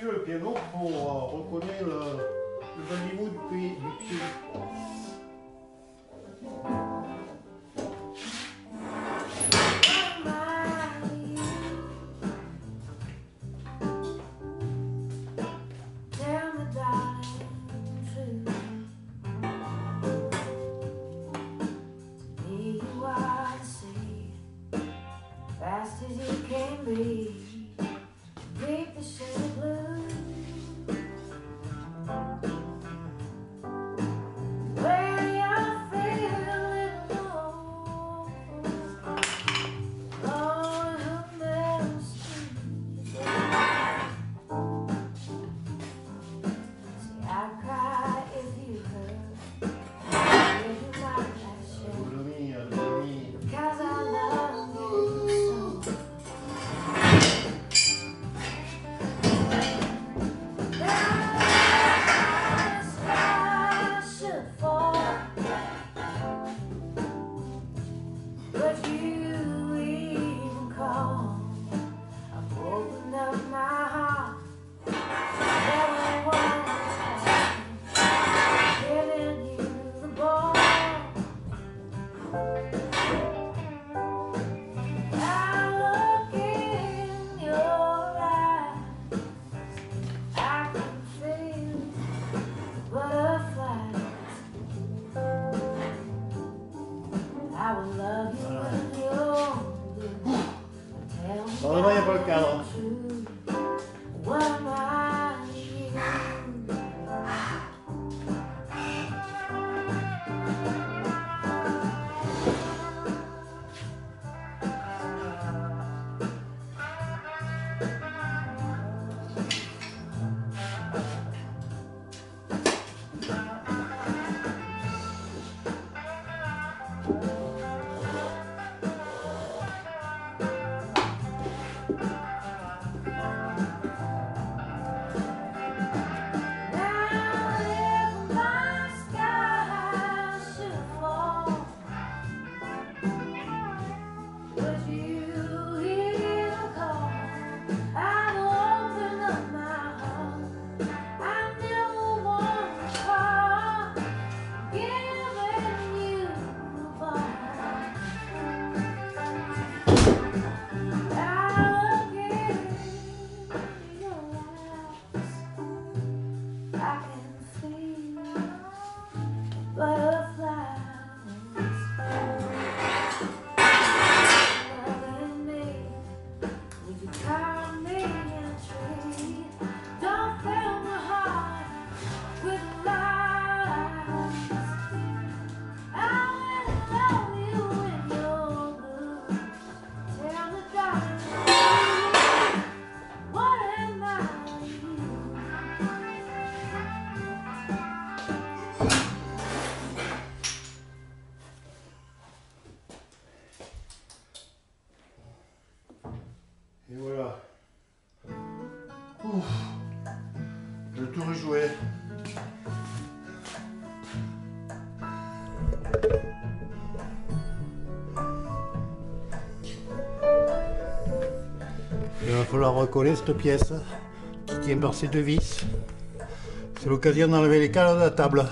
sur le piano pour euh, reconnaître le, le, bon niveau du pied. Du pied. Fast as you can be. Lo por a por Whoa. Il va falloir recoller cette pièce qui tient par ces deux vis. C'est l'occasion d'enlever les cales de la table.